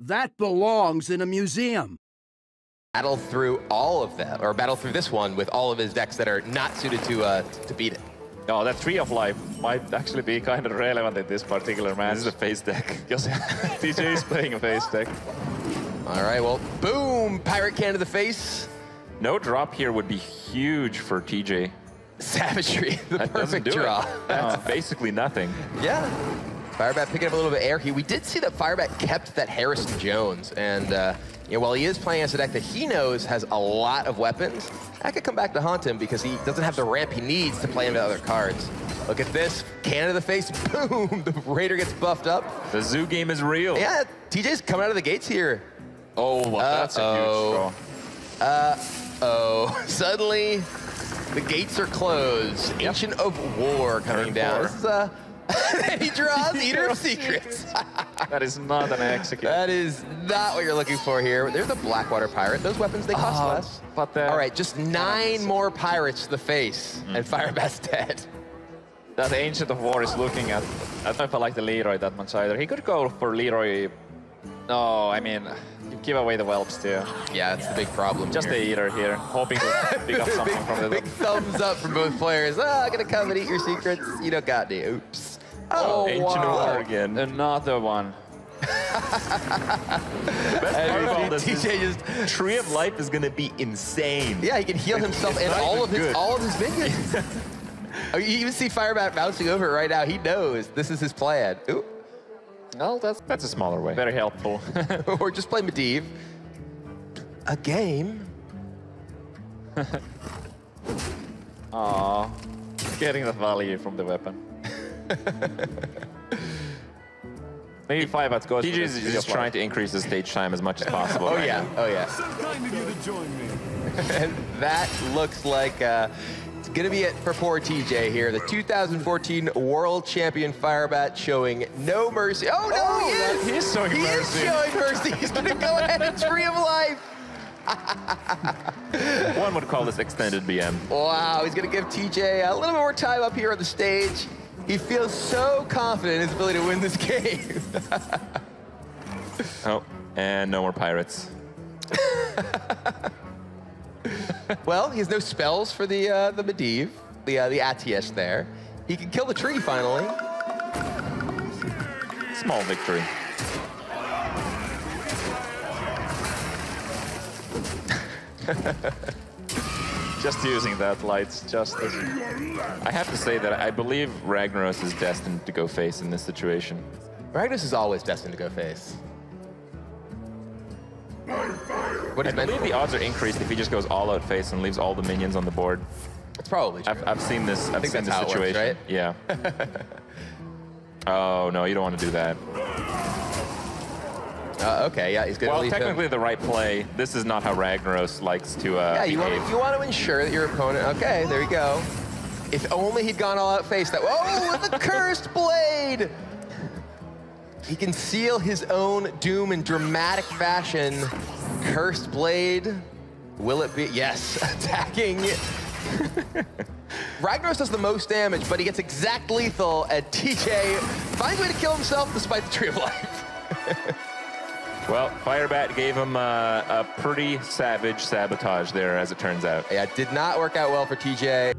That belongs in a museum. Battle through all of them, or battle through this one with all of his decks that are not suited to uh, to beat it. No, that Tree of Life might actually be kind of relevant in this particular match. This is a face deck. Because TJ is playing a face deck. All right, well, boom! Pirate can to the face. No drop here would be huge for TJ. Savagery, the That doesn't perfect do draw. it. That's basically nothing. Yeah. Firebat picking up a little bit of air here. We did see that Firebat kept that Harrison Jones. And uh, you know, while he is playing as a deck that he knows has a lot of weapons, that could come back to haunt him because he doesn't have the ramp he needs to play into other cards. Look at this. Cannon to the face. Boom. The Raider gets buffed up. The zoo game is real. Yeah, TJ's coming out of the gates here. Oh, well, that's a Uh-oh. huge draw. Oh, suddenly the gates are closed. Ancient of War coming Turn down. Four. This is, uh, and he draws Eater of Secrets. That is not an execute. That is not what you're looking for here. There's a Blackwater Pirate. Those weapons, they cost Oh, less. but the- All right, just nine more pirates to the face, and Firebat's dead. That Ancient of War is looking at... I don't know if I like the Leeroy that much either. He could go for Leeroy... No, I mean, you give away the whelps too. Yeah, that's the big problem Just the here. Eater here, hoping to pick up big, something from the... big thumbs up from both players. Ah, I'm gonna come and eat your secrets. You don't got any. Oops. Oh, Ancient of wow. War again. Another one. The best part of all this is TJ just Tree of Life is going to be insane. Yeah, he can heal himself it's and all of his good. all of his minions. oh, you even see Firebat bouncing over right now. He knows this is his plan. Ooh. Well, that's That's a smaller way. very helpful. or just play Medivh. A game. Aww. Getting the value from the weapon. Maybe five at goes. TJ is just trying to increase the stage time as much as possible. Oh right yeah, now. oh yeah. So kind of you to join me. and that looks like uh, it's gonna be it for poor TJ here. The 2014 World Champion Firebat showing no mercy. Oh no, Oh, he that- is. he is showing he mercy. is showing mercy. He's gonna go ahead and Tree of Life. One would call this extended BM. Wow, he's gonna give TJ a little bit more time up here on the stage. He feels so confident in his ability to win this game. Oh, and no more pirates. well, he has no spells for the uh, the Medivh, the uh, the Atiyesh there. He can kill the tree finally. Small victory. Just using that lights, just as I have to say that I believe Ragnaros is destined to go face in this situation. Ragnaros is always destined to go face. What I believe the odds are increased if he just goes all out face and leaves all the minions on the board. It's probably true. I've, I've seen this. I've seen this it works, situation. Yeah. oh no, you don't want to do that. Uh, okay, yeah, he's gonna Well, leave him. technically the right play. This is not how Ragnaros likes to uh, Yeah, you want to you want to ensure that your opponent. Okay, there you go. If only he'd gone all out face that. Oh, with the cursed blade! He can seal his own doom in dramatic fashion. Cursed blade. Will it be? Yes, attacking. Ragnaros does the most damage, but he gets exact lethal, and TJ finds a way to kill himself despite the Tree of Life. Well, Firebat gave him uh, a pretty savage sabotage there, as it turns out. Yeah, it did not work out well for TJ.